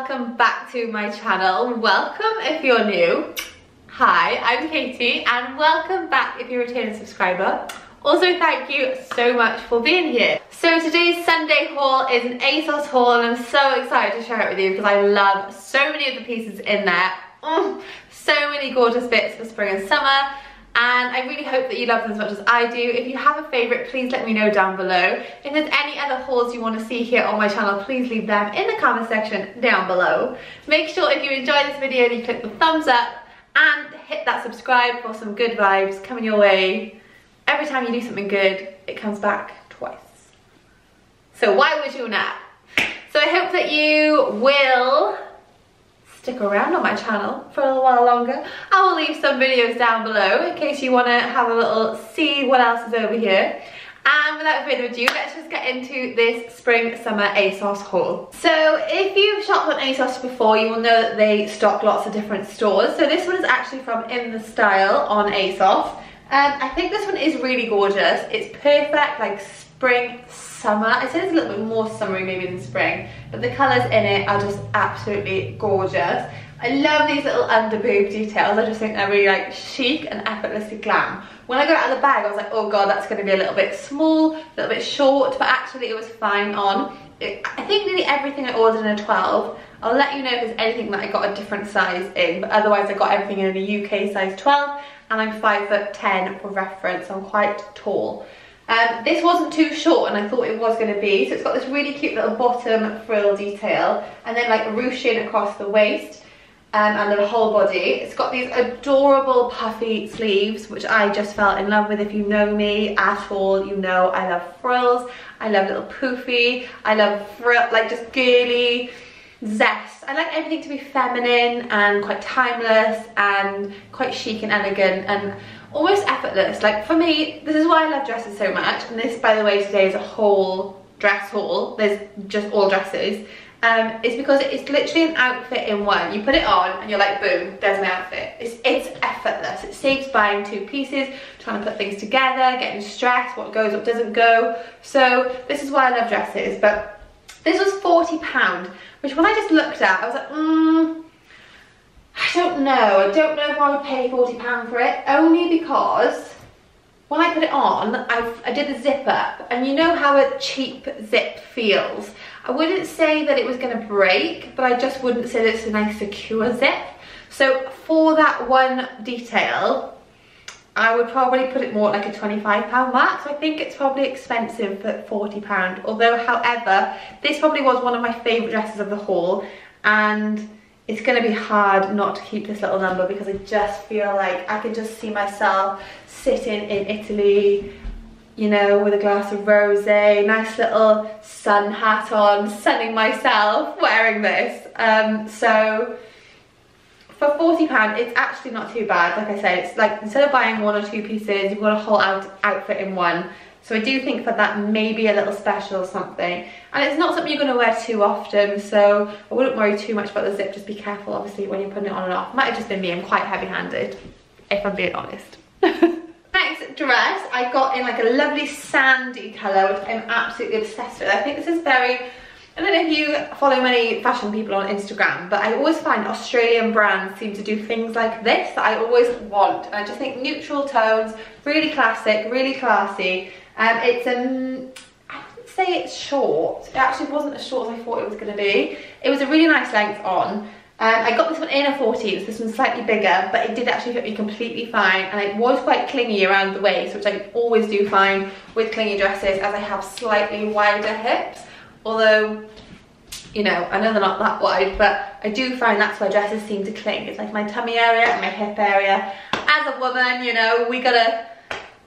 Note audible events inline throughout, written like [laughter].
welcome back to my channel. Welcome if you're new. Hi, I'm Katie and welcome back if you're a returning subscriber. Also thank you so much for being here. So today's Sunday haul is an ASOS haul and I'm so excited to share it with you because I love so many of the pieces in there. Mm, so many gorgeous bits for spring and summer and I really hope that you love them as much as I do. If you have a favourite, please let me know down below. If there's any other hauls you want to see here on my channel, please leave them in the comment section down below. Make sure if you enjoy this video, you click the thumbs up and hit that subscribe for some good vibes coming your way. Every time you do something good, it comes back twice. So why would you not? So I hope that you will stick around on my channel for a little while longer. I will leave some videos down below in case you want to have a little see what else is over here. And without further ado, let's just get into this spring summer ASOS haul. So if you've shopped on ASOS before, you will know that they stock lots of different stores. So this one is actually from In The Style on ASOS. Um, I think this one is really gorgeous. It's perfect, like spring, summer. I'd say it's a little bit more summery maybe than spring, but the colours in it are just absolutely gorgeous. I love these little under boob details. I just think they're really like chic and effortlessly glam. When I got out of the bag, I was like, oh god, that's gonna be a little bit small, a little bit short, but actually it was fine on. It, I think nearly everything I ordered in a 12. I'll let you know if there's anything that I got a different size in, but otherwise I got everything in a UK size 12, and I'm 5 foot 10 for reference, so I'm quite tall. Um, this wasn't too short and I thought it was going to be. So it's got this really cute little bottom frill detail and then like ruching across the waist um, and the whole body. It's got these adorable puffy sleeves which I just fell in love with. If you know me at all, you know I love frills. I love little poofy. I love frill, like just girly zest. I like everything to be feminine and quite timeless and quite chic and elegant and almost effortless. Like for me, this is why I love dresses so much. And this, by the way, today is a whole dress haul. There's just all dresses. Um, it's because it's literally an outfit in one. You put it on and you're like, boom, there's my outfit. It's, it's effortless. It saves buying two pieces, trying to put things together, getting stressed, what goes, what doesn't go. So this is why I love dresses. But this was £40, which when I just looked at, I was like, I know. I don't know if I would pay £40 for it, only because when I put it on, I, I did the zip up, and you know how a cheap zip feels. I wouldn't say that it was going to break, but I just wouldn't say that it's a nice secure zip. So for that one detail, I would probably put it more like a £25 mark. So I think it's probably expensive for £40. Although, however, this probably was one of my favourite dresses of the haul. And it's to be hard not to keep this little number because I just feel like I can just see myself sitting in Italy, you know, with a glass of rosé, nice little sun hat on, sunning myself wearing this. Um, so for £40, it's actually not too bad. Like I said, it's like instead of buying one or two pieces, you've got a whole out outfit in one. So I do think that that may be a little special or something. And it's not something you're going to wear too often, so I wouldn't worry too much about the zip. Just be careful, obviously, when you're putting it on and off. Might have just been me. I'm quite heavy-handed, if I'm being honest. [laughs] Next dress I got in like a lovely sandy colour, which I'm absolutely obsessed with. I think this is very I don't know if you follow many fashion people on Instagram, but I always find Australian brands seem to do things like this that I always want. And I just think neutral tones, really classic, really classy. Um, it's um, I wouldn't say it's short. It actually wasn't as short as I thought it was going to be. It was a really nice length on. Um, I got this one in a 14, so this one's slightly bigger, but it did actually fit me completely fine, and it was quite clingy around the waist, which I always do find with clingy dresses, as I have slightly wider hips, although, you know, I know they're not that wide, but I do find that's where dresses seem to cling. It's like my tummy area and my hip area. As a woman, you know, we gotta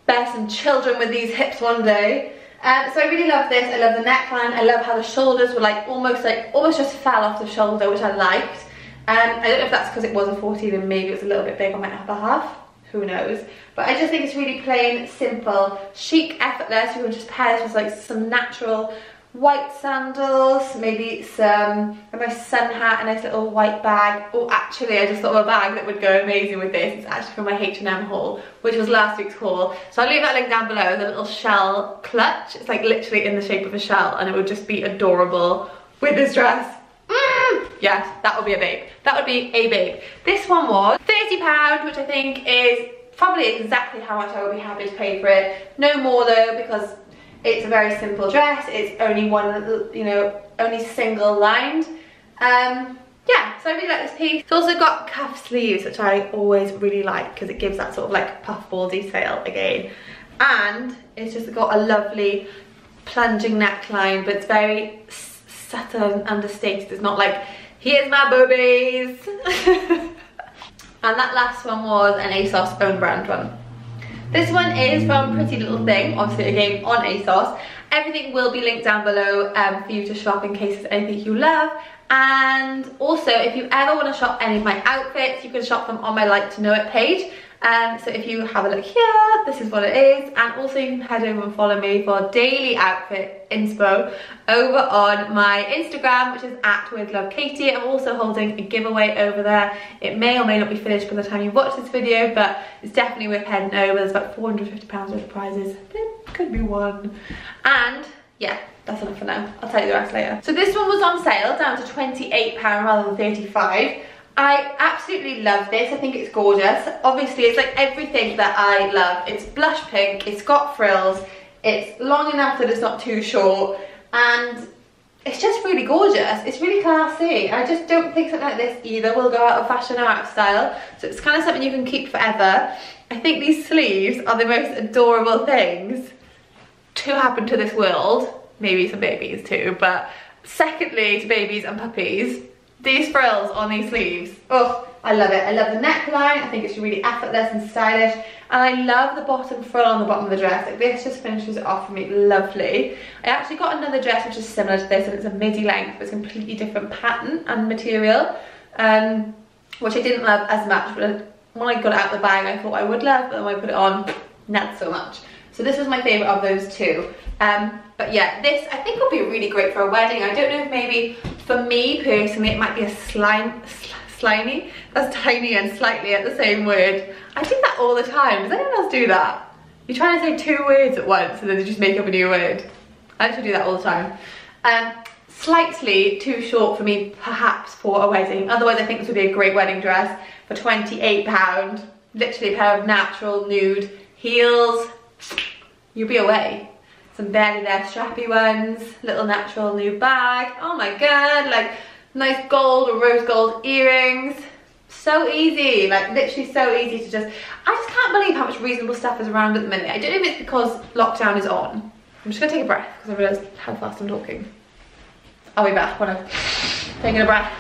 bear some children with these hips one day. Um, so I really love this. I love the neckline. I love how the shoulders were like almost like almost just fell off the shoulder, which I liked. Um, I don't know if that's because it was a 14 and maybe it was a little bit big on my upper half. Who knows? But I just think it's really plain, simple, chic, effortless. You can just pair this with like some natural white sandals, maybe some a nice sun hat, a nice little white bag. Oh, actually, I just thought of a bag that would go amazing with this. It's actually from my H&M haul, which was last week's haul. So I'll leave that link down below, the little shell clutch. It's like literally in the shape of a shell, and it would just be adorable with this dress. Mm, Yes, that would be a babe. That would be a babe. This one was £30, which I think is probably exactly how much I would be happy to pay for it. No more though, because it's a very simple dress. It's only one, you know, only single lined. Um, yeah, so I really like this piece. It's also got cuff sleeves, which I always really like because it gives that sort of like puffball detail again. And it's just got a lovely plunging neckline, but it's very subtle and understated. It's not like, here's my boobies. [laughs] and that last one was an ASOS own brand one. This one is from Pretty Little Thing, obviously again on ASOS. Everything will be linked down below um, for you to shop in case there's anything you love. And also, if you ever want to shop any of my outfits, you can shop them on my Like to Know It page. Um, so if you have a look here, this is what it is. And also you can head over and follow me for daily outfit inspo over on my Instagram, which is at with love Katie. I'm also holding a giveaway over there. It may or may not be finished by the time you watch this video, but it's definitely worth heading over. There's about 450 pounds worth of prizes. There could be one. And yeah, that's enough for now. I'll tell you the rest later. So this one was on sale down to £28 rather than 35 I absolutely love this. I think it's gorgeous. Obviously, it's like everything that I love. It's blush pink, it's got frills, it's long enough that it's not too short, and it's just really gorgeous. It's really classy. I just don't think something like this either will go out of fashion or out of style. So it's kind of something you can keep forever. I think these sleeves are the most adorable things to happen to this world. Maybe some babies too, but secondly to babies and puppies these frills on these sleeves, oh, I love it. I love the neckline. I think it's really effortless and stylish. And I love the bottom frill on the bottom of the dress. Like this just finishes it off for me lovely. I actually got another dress which is similar to this and it's a midi length, but it's a completely different pattern and material. Um, which I didn't love as much, but when I got it out the bag I thought I would love, but when I put it on, not so much. So this was my favourite of those two. Um, but yeah, this I think will be really great for a wedding. I don't know if maybe for me personally, it might be a slime, slimy. That's tiny and slightly at the same word. I do that all the time. Does anyone else do that? You're trying to say two words at once and then they just make up a new word. I actually do that all the time. Um, slightly too short for me, perhaps, for a wedding. Otherwise, I think this would be a great wedding dress for £28. Literally a pair of natural nude heels. You'll be away some barely there strappy ones, little natural new bag. Oh my god, like nice gold or rose gold earrings. So easy, like literally so easy to just, I just can't believe how much reasonable stuff is around at the minute. I don't know if it's because lockdown is on. I'm just gonna take a breath because I realised how fast I'm talking. I'll be back when I've taken a breath.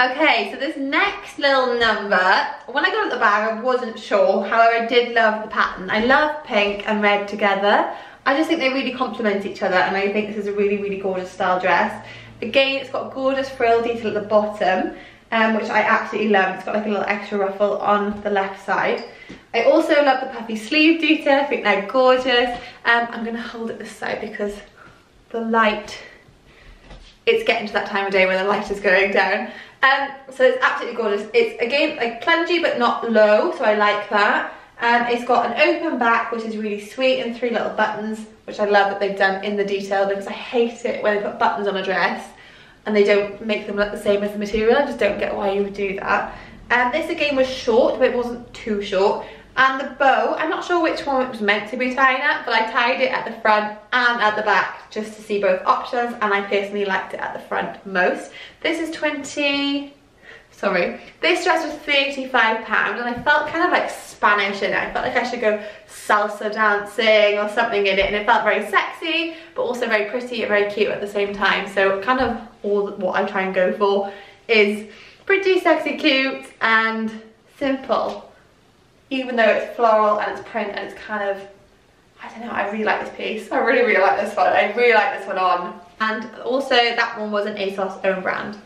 Okay, so this next little number, when I got at the bag, I wasn't sure. However, I did love the pattern. I love pink and red together. I just think they really complement each other and I think this is a really, really gorgeous style dress. Again, it's got gorgeous frill detail at the bottom, um, which I absolutely love. It's got like a little extra ruffle on the left side. I also love the puffy sleeve detail. I think they're gorgeous. Um, I'm going to hold it this side because the light, it's getting to that time of day where the light is going down. Um, so it's absolutely gorgeous. It's, again, like plungy but not low, so I like that. Um, it's got an open back, which is really sweet, and three little buttons, which I love that they've done in the detail because I hate it when they put buttons on a dress and they don't make them look the same as the material. I just don't get why you would do that. And um, this again was short, but it wasn't too short. And the bow, I'm not sure which one it was meant to be tied at, but I tied it at the front and at the back just to see both options, and I personally liked it at the front most. This is 20, sorry. This dress was 35 pounds and I felt kind of like Spanish in it. I felt like I should go salsa dancing or something in it and it felt very sexy but also very pretty and very cute at the same time. So kind of all what I try and go for is pretty, sexy, cute and simple. Even though it's floral and it's print and it's kind of, I don't know, I really like this piece. I really, really like this one. I really like this one on. And also that one was an ASOS own brand.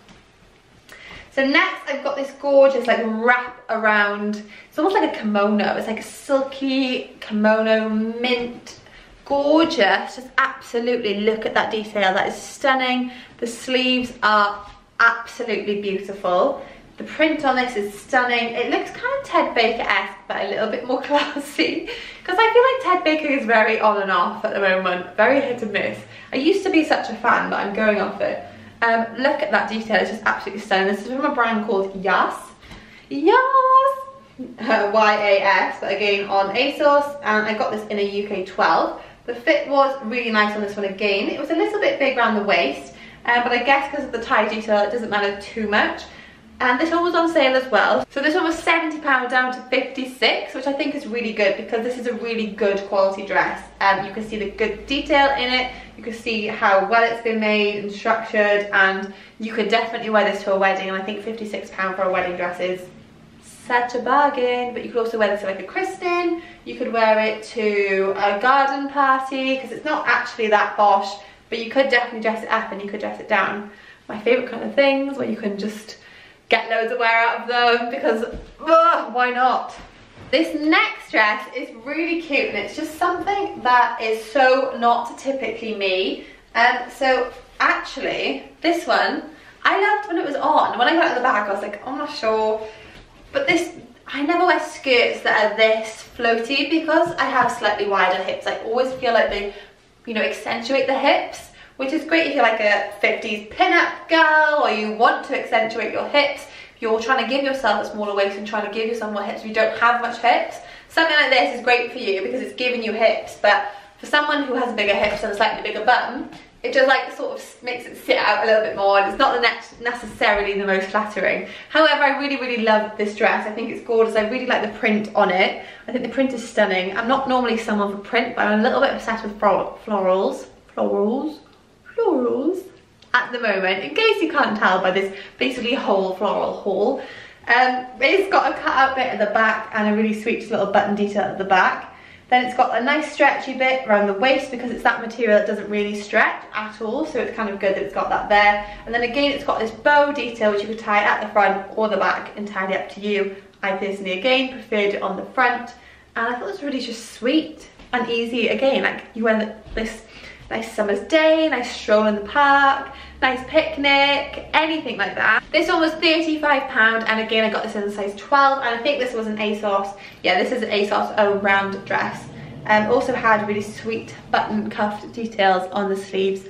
So next I've got this gorgeous like wrap around, it's almost like a kimono. It's like a silky kimono mint gorgeous. Just absolutely look at that detail that is stunning. The sleeves are absolutely beautiful. The print on this is stunning. It looks kind of ted baker-esque but a little bit more [laughs] classy because i feel like ted baker is very on and off at the moment very hit and miss. I used to be such a fan but i'm going off it Um, look at that detail, it's just absolutely stunning. This is from a brand called Yas. Yas! Uh, Y-A-S, but again on ASOS, and I got this in a UK 12. The fit was really nice on this one again. It was a little bit big around the waist, um, but I guess because of the tie detail, it doesn't matter too much. And this one was on sale as well. So this one was £70 down to 56 which I think is really good because this is a really good quality dress. Um, you can see the good detail in it. You can see how well it's been made and structured and you could definitely wear this to a wedding and I think £56 for a wedding dress is such a bargain. But you could also wear this to like a christening. You could wear it to a garden party because it's not actually that posh but you could definitely dress it up and you could dress it down. My favourite kind of things where you can just get loads of wear out of them because ugh, why not? This next dress is really cute and it's just something that is so not typically me. Um, so actually, this one, I loved when it was on. When I got it in the bag, I was like, I'm not sure. But this, I never wear skirts that are this floaty because I have slightly wider hips. I always feel like they, you know, accentuate the hips which is great if you're like a 50s pin-up girl or you want to accentuate your hips, you're trying to give yourself a smaller waist and trying to give yourself more hips, you don't have much hips. Something like this is great for you because it's giving you hips, but for someone who has bigger hips and a slightly bigger bum, it just like sort of makes it sit out a little bit more and it's not the necessarily the most flattering. However, I really, really love this dress. I think it's gorgeous. I really like the print on it. I think the print is stunning. I'm not normally someone for print, but I'm a little bit obsessed with florals. Florals? Florals at the moment, in case you can't tell by this basically whole floral haul. Um, it's got a cut out bit at the back and a really sweet little button detail at the back. Then it's got a nice stretchy bit around the waist because it's that material that doesn't really stretch at all. So it's kind of good that it's got that there. And then again, it's got this bow detail which you could tie at the front or the back entirely up to you. I personally again preferred it on the front. And I thought it was really just sweet and easy. Again, like you wear this nice summer's day, nice stroll in the park, nice picnic, anything like that. This one was £35 and again I got this in size 12 and I think this was an ASOS. Yeah, this is an ASOS own round dress. Um, also had really sweet button cuffed details on the sleeves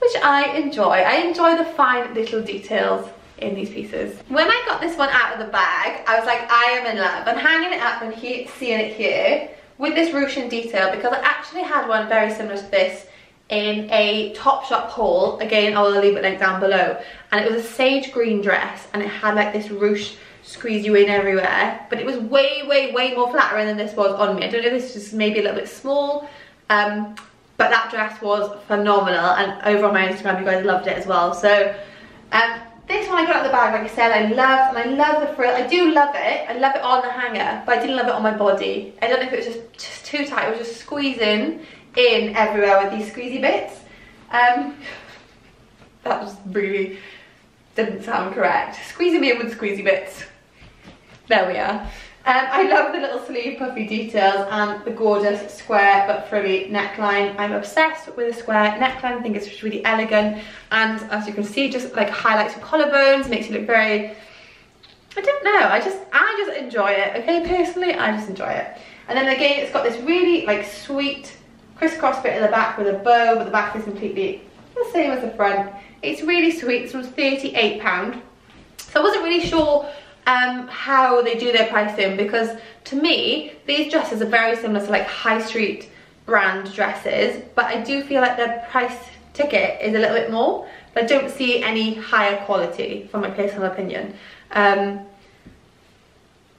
which I enjoy. I enjoy the fine little details in these pieces. When I got this one out of the bag, I was like, I am in love. And hanging it up and he seeing it here with this ruching detail because I actually had one very similar to this in a Topshop haul. Again, I will leave it link down below. And it was a sage green dress and it had like this ruche squeeze you in everywhere. But it was way, way, way more flattering than this was on me. I don't know if this was maybe a little bit small. Um, but that dress was phenomenal. And over on my Instagram, you guys loved it as well. So um, this one I got out of the bag, like I said, I love, and I love the frill. I do love it. I love it on the hanger, but I didn't love it on my body. I don't know if it was just, just too tight. It was just squeezing in everywhere with these squeezy bits. Um, that just really didn't sound correct. Squeezing me in with squeezy bits. There we are. Um, I love the little sleeve puffy details and the gorgeous square but frilly neckline. I'm obsessed with a square neckline. I think it's just really elegant. And as you can see, just like highlights your collarbones, makes you look very, I don't know, I just, I just enjoy it. Okay, personally, I just enjoy it. And then again, it's got this really like sweet crisscross bit at the back with a bow, but the back is completely the same as the front. It's really sweet. This was £38. So I wasn't really sure um, how they do their pricing because to me, these dresses are very similar to like high street brand dresses, but I do feel like their price ticket is a little bit more, but I don't see any higher quality from my personal opinion. Um,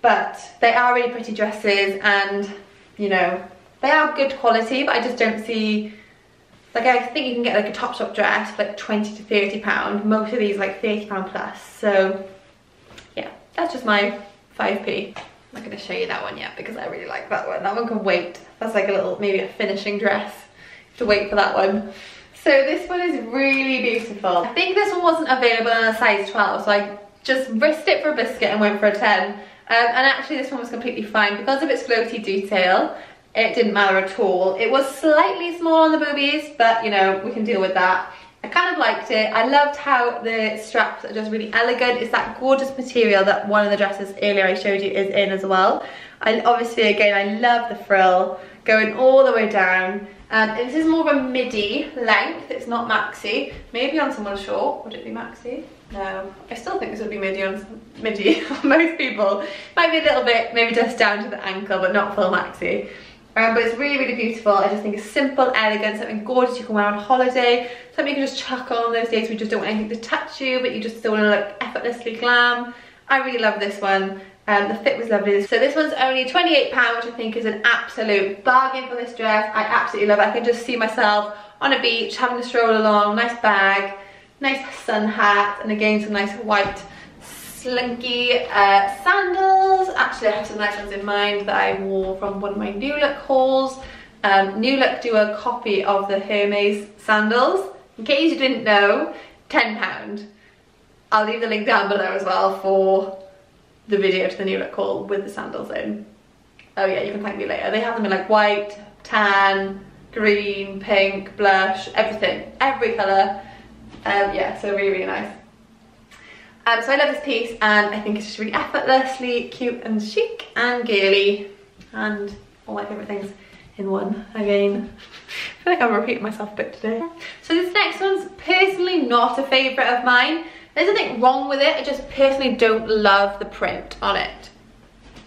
but they are really pretty dresses and, you know, they are good quality, but I just don't see, like I think you can get like a Topshop dress for like 20 to 30 pound. Most of these like 30 pound plus. So yeah, that's just my 5p. I'm not gonna show you that one yet because I really like that one. That one can wait. That's like a little, maybe a finishing dress. to wait for that one. So this one is really beautiful. I think this one wasn't available in a size 12, so I just risked it for a biscuit and went for a 10. Um, and actually this one was completely fine because of its floaty detail it didn't matter at all. It was slightly small on the boobies, but you know, we can deal with that. I kind of liked it. I loved how the straps are just really elegant. It's that gorgeous material that one of the dresses earlier I showed you is in as well. I obviously, again, I love the frill going all the way down. Um, this is more of a midi length, it's not maxi. Maybe on someone short, would it be maxi? No, I still think this would be midi on midi [laughs] on most people. Might be a little bit, maybe just down to the ankle, but not full maxi. Um, but it's really, really beautiful. I just think it's simple, elegant, something gorgeous you can wear on holiday, something you can just chuck on those days you just don't want anything to touch you, but you just still want to look effortlessly glam. I really love this one. Um, the fit was lovely. So this one's only £28, which I think is an absolute bargain for this dress. I absolutely love it. I can just see myself on a beach, having a stroll along, nice bag, nice sun hat, and again some nice white slinky uh, sandals. Actually, I have some nice ones in mind that I wore from one of my New Look hauls. Um, New Look do a copy of the Hermes sandals. In case you didn't know, £10. I'll leave the link down below as well for the video to the New Look haul with the sandals in. Oh yeah, you can thank me later. They have them in like white, tan, green, pink, blush, everything. Every colour. Um, yeah, so really, really nice. Um, so I love this piece and I think it's just really effortlessly cute and chic and girly and all my favourite things in one again. [laughs] I feel like I'm repeating myself a bit today. So this next one's personally not a favourite of mine. There's nothing wrong with it, I just personally don't love the print on it.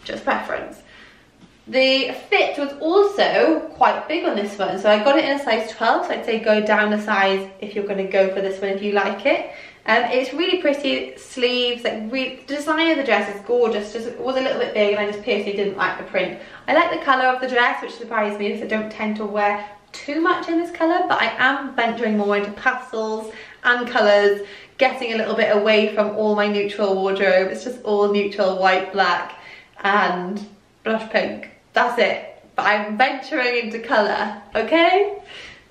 Just preference. The fit was also quite big on this one, so I got it in a size 12, so I'd say go down a size if you're going to go for this one if you like it. Um, it's really pretty sleeves, like the design of the dress is gorgeous, just it was a little bit big and I just personally didn't like the print. I like the colour of the dress, which surprised me because I don't tend to wear too much in this colour, but I am venturing more into pastels and colours, getting a little bit away from all my neutral wardrobe. It's just all neutral white, black and blush pink. That's it. But I'm venturing into colour, okay?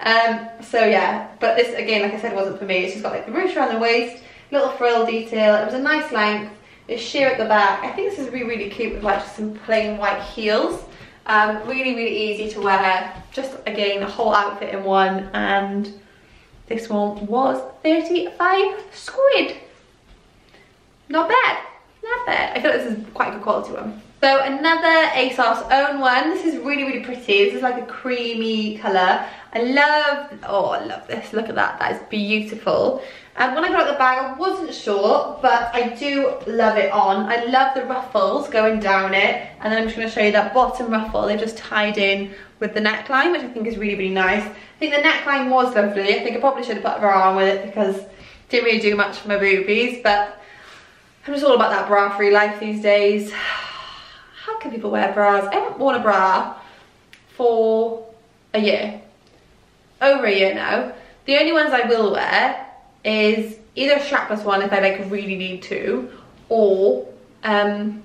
Um, so yeah, but this again, like I said, wasn't for me. It's just got like the ruche around the waist, little frill detail. It was a nice length. It's sheer at the back. I think this is really, really cute with like just some plain white heels. Um, really, really easy to wear. Just again, a whole outfit in one. And this one was 35 squid. Not bad, not bad. I feel like this is quite a good quality one. So another ASOS own one. This is really, really pretty. This is like a creamy colour. I love, oh, I love this. Look at that. That is beautiful. And when I got out the bag, I wasn't sure, but I do love it on. I love the ruffles going down it. And then I'm just going to show you that bottom ruffle. They've just tied in with the neckline, which I think is really, really nice. I think the neckline was lovely. I think I probably should have put a bra on with it because it didn't really do much for my boobies, but I'm just all about that bra-free life these days [sighs] how can people wear bras? I haven't worn a bra for a year. Over a year now. The only ones I will wear is either a strapless one if I like really need to, or um,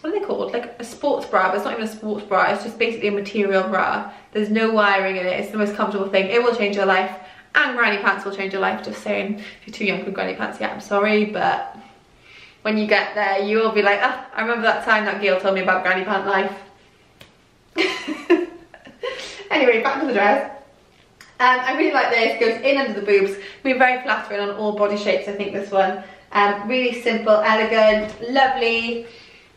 what are they called? Like a sports bra, but it's not even a sports bra, it's just basically a material bra. There's no wiring in it, it's the most comfortable thing. It will change your life, and granny pants will change your life, just saying. If you're too young for granny pants yet, I'm sorry, but when you get there, you will be like, ah, I remember that time that girl told me about granny pant life. [laughs] anyway, back to the dress. Um, I really like this, it goes in under the boobs. Be very flattering on all body shapes, I think this one. Um, really simple, elegant, lovely.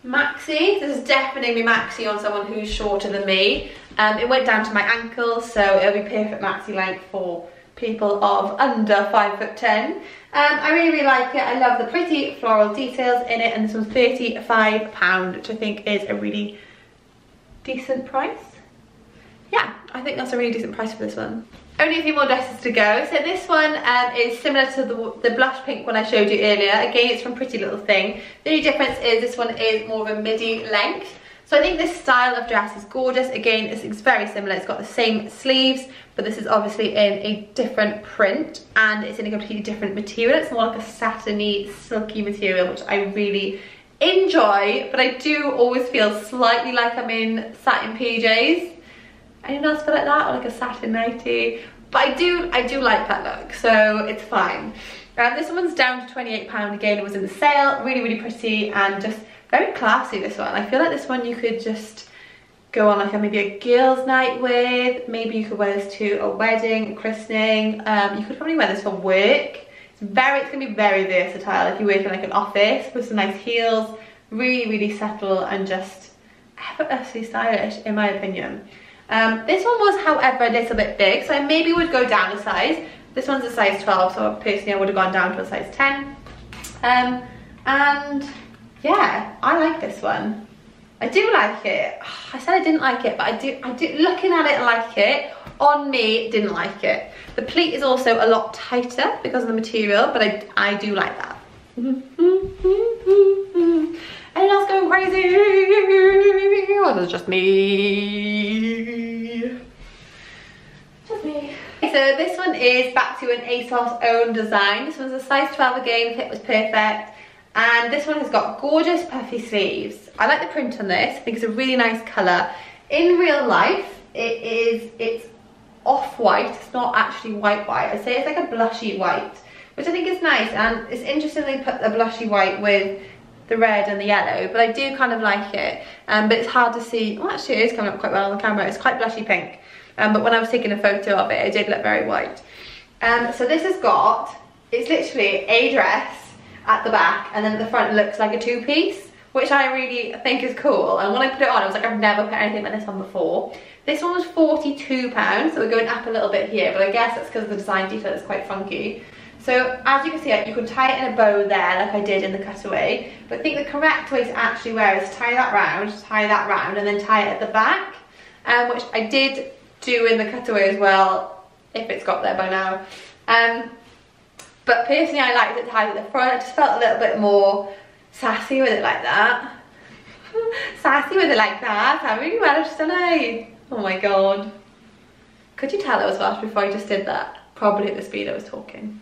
Maxi, this is definitely maxi on someone who's shorter than me. Um, it went down to my ankles, so it'll be perfect maxi length for people of under five foot ten. Um, I really, really like it. I love the pretty floral details in it and this one's £35, which I think is a really decent price. Yeah, I think that's a really decent price for this one. Only a few more dresses to go. So this one um, is similar to the, the blush pink one I showed you earlier. Again, it's from Pretty Little Thing. The only difference is this one is more of a midi length. So I think this style of dress is gorgeous. Again, it's, very similar. It's got the same sleeves, but this is obviously in a different print and it's in a completely different material. It's more like a satiny, silky material, which I really enjoy, but I do always feel slightly like I'm in satin PJs. Anyone else feel like that? Or like a satin nightie? But I do, I do like that look, so it's fine. Um, this one's down to £28 again, it was in the sale, really, really pretty and just very classy this one. I feel like this one you could just go on like a, maybe a girls night with. Maybe you could wear this to a wedding, a christening. Um, you could probably wear this for work. It's very, it's gonna be very versatile if you work in like an office with some nice heels. Really, really subtle and just effortlessly stylish in my opinion. Um, this one was, however, a little bit big, so I maybe would go down a size. This one's a size 12, so personally I would have gone down to a size 10. Um, and yeah, I like this one. I do like it. I said I didn't like it, but I do, I do, looking at it, I like it. On me, didn't like it. The pleat is also a lot tighter because of the material, but I, I do like that. [laughs] And that's going crazy. Or was just me? Just me. So this one is back to an ASOS own design. This one's a size 12 again, fit was perfect. And this one has got gorgeous puffy sleeves. I like the print on this. I think it's a really nice colour. In real life, it is, it's off-white. It's not actually white white. I'd say it's like a blushy white, which I think is nice. And it's interesting they put the blushy white with the red and the yellow, but I do kind of like it. Um, but it's hard to see, well actually it is coming up quite well on the camera, it's quite blushy pink. Um, but when I was taking a photo of it, it did look very white. Um, so this has got, it's literally a dress at the back and then at the front looks like a two-piece, which I really think is cool. And when I put it on, I was like, I've never put anything like this on before. This one was £42, so we're going up a little bit here, but I guess that's because the design detail is quite funky. So as you can see, you can tie it in a bow there like I did in the cutaway. But I think the correct way to actually wear is tie that round, tie that round and then tie it at the back. Um, which I did do in the cutaway as well, if it's got there by now. Um, but personally I liked it tied at the front. I just felt a little bit more sassy with it like that. [laughs] sassy with it like that. I'm really managed to I? Oh my god. Could you tell I was fast before I just did that? Probably at the speed I was talking.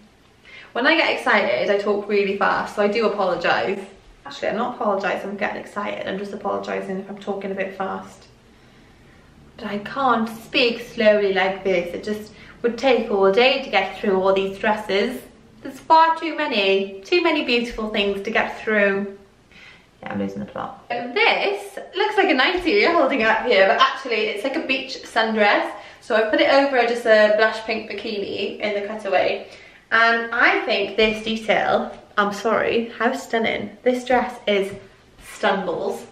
When I get excited, I talk really fast, so I do apologise. Actually, I'm not apologising, I'm getting excited. I'm just apologising if I'm talking a bit fast. But I can't speak slowly like this. It just would take all day to get through all these dresses. There's far too many, too many beautiful things to get through. Yeah, I'm losing the plot. This looks like a nightie you're holding it up here, but actually it's like a beach sundress. So I put it over just a blush pink bikini in the cutaway. And I think this detail, I'm sorry, how stunning. This dress is stumbles.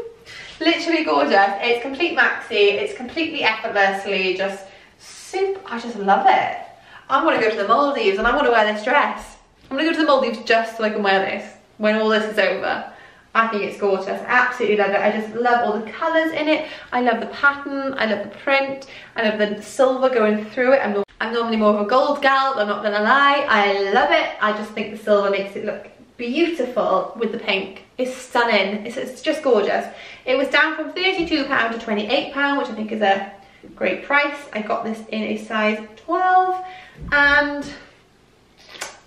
[laughs] Literally gorgeous. It's complete maxi. It's completely effortlessly just super, I just love it. I want to go to the Maldives and I want to wear this dress. I'm going to go to the Maldives just so I can wear this when all this is over. I think it's gorgeous. I absolutely love it. I just love all the colours in it. I love the pattern. I love the print. I love the silver going through it. I'm, I'm normally more of a gold gal, but I'm not going to lie. I love it. I just think the silver makes it look beautiful with the pink. It's stunning. It's, it's just gorgeous. It was down from £32 to £28, which I think is a great price. I got this in a size 12 and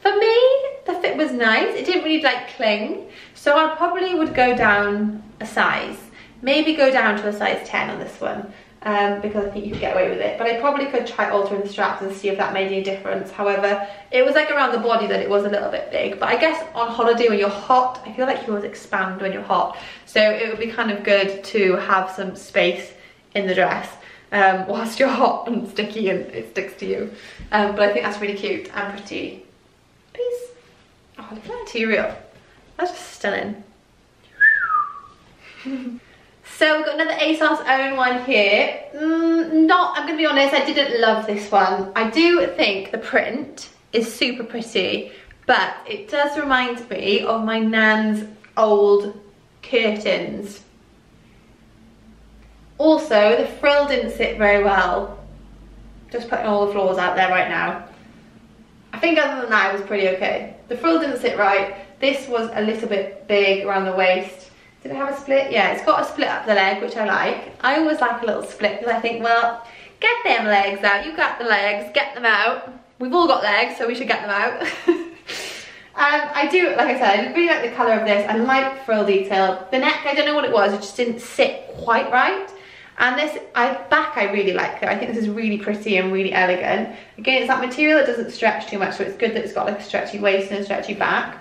for me, the fit was nice. It didn't really like cling. So I probably would go down a size. Maybe go down to a size 10 on this one. Um, because I think you could get away with it. But I probably could try altering the straps and see if that made any difference. However, it was like around the body that it was a little bit big. But I guess on holiday when you're hot, I feel like you always expand when you're hot. So it would be kind of good to have some space in the dress um, [laughs] whilst you're hot and sticky and it sticks to you. Um, but I think that's really cute and pretty. Peace. Oh, look at that material. That's just stunning. so we've got another ASOS own one here. Mm, not, I'm gonna be honest, I didn't love this one. I do think the print is super pretty, but it does remind me of my nan's old curtains. Also, the frill didn't sit very well. Just putting all the flaws out there right now. I think other than that, it was pretty okay. The frill didn't sit right. This was a little bit big around the waist. Did it have a split? Yeah, it's got a split up the leg, which I like. I always like a little split because I think, well, get them legs out. You got the legs, get them out. We've all got legs, so we should get them out. [laughs] Um, I do, like I said, I really like the colour of this. I like frill detail. The neck, I don't know what it was, it just didn't sit quite right. And this I, back, I really like it. I think this is really pretty and really elegant. Again, it's that material that doesn't stretch too much, so it's good that it's got like a stretchy waist and a stretchy back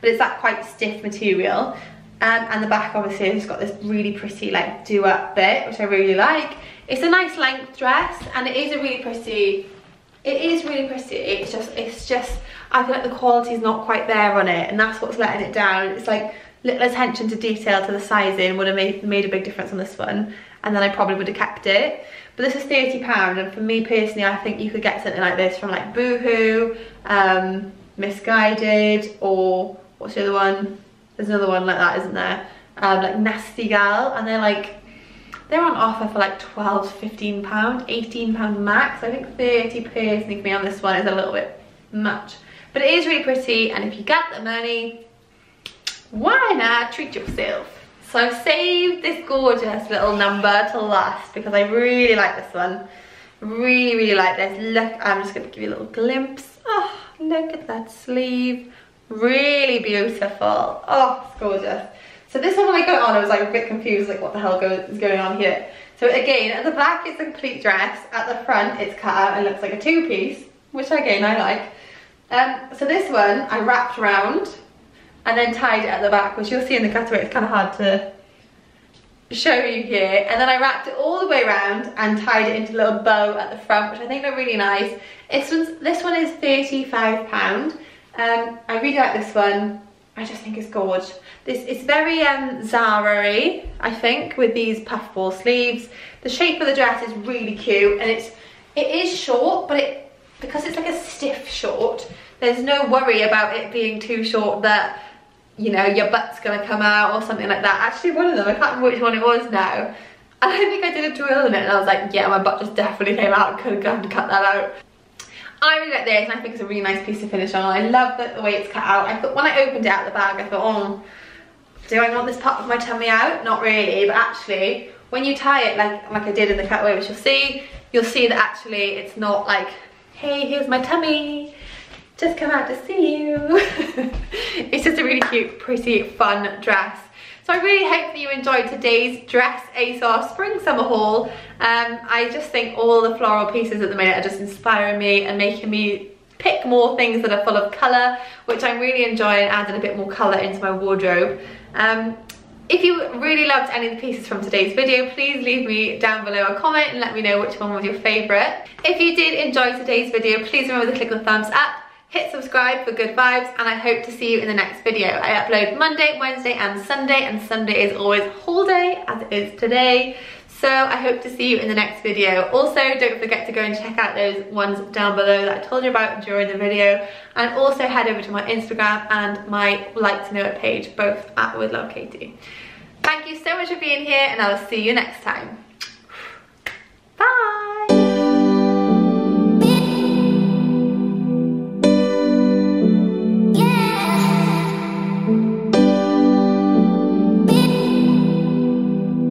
but it's that quite stiff material. Um, and the back obviously it's got this really pretty like do up bit, which I really like. It's a nice length dress and it is a really pretty, it is really pretty. It's just, it's just, I feel like the quality is not quite there on it and that's what's letting it down. It's like little attention to detail to the sizing would have made, made a big difference on this one. And then I probably would have kept it. But this is £30 and for me personally, I think you could get something like this from like Boohoo, um, Missguided, or what's the other one? There's another one like that, isn't there? Um, like Nasty Gal, and they're like, they're on offer for like 12 15 pound 18 pound max i think 30 personally for me on this one is a little bit much but it is really pretty and if you get the money why not treat yourself so I've saved this gorgeous little number to last because I really like this one. Really, really like this. Look, I'm just going to give you a little glimpse. Oh, look at that sleeve. Really beautiful. Oh, it's gorgeous. So this one when I got on, I was like a bit confused, like what the hell is going on here. So again, at the back it's a complete dress. At the front it's cut out and looks like a two-piece, which again I like. Um, so this one I wrapped around and then tied it at the back, which you'll see in the cutaway, it's kind of hard to show you here. And then I wrapped it all the way around and tied it into a little bow at the front, which I think look really nice. This, one's, this one is £35. Um, I really like this one. I just think it's gorgeous. This It's very um, Zara-y, I think, with these puffball sleeves. The shape of the dress is really cute and it's it is short, but it because it's like a stiff short, there's no worry about it being too short that you know, your butt's gonna come out or something like that. Actually, one of them, I can't remember which one it was now. And [laughs] I think I did a drill in it and I was like, yeah, my butt just definitely came out. Could have to cut that out. I really like this and I think it's a really nice piece to finish on. I love the, the way it's cut out. I thought when I opened it out the bag, I thought, oh, do I want this part of my tummy out? Not really, but actually, when you tie it like, like I did in the cutaway, which you'll see, you'll see that actually it's not like, hey, here's my tummy just come out to see you. [laughs] it's just a really cute, pretty, fun dress. So I really hope that you enjoyed today's Dress ASOS Spring Summer haul. Um, I just think all the floral pieces at the minute are just inspiring me and making me pick more things that are full of colour, which I'm really enjoying adding a bit more colour into my wardrobe. Um, if you really loved any of the pieces from today's video, please leave me down below a comment and let me know which one was your favourite. If you did enjoy today's video, please remember to click the thumbs up hit subscribe for good vibes and I hope to see you in the next video. I upload Monday, Wednesday and Sunday and Sunday is always whole day as it is today. So I hope to see you in the next video. Also, don't forget to go and check out those ones down below that I told you about during the video. And also head over to my Instagram and my like to know it page, both at With Love Katie. Thank you so much for being here and I'll see you next time.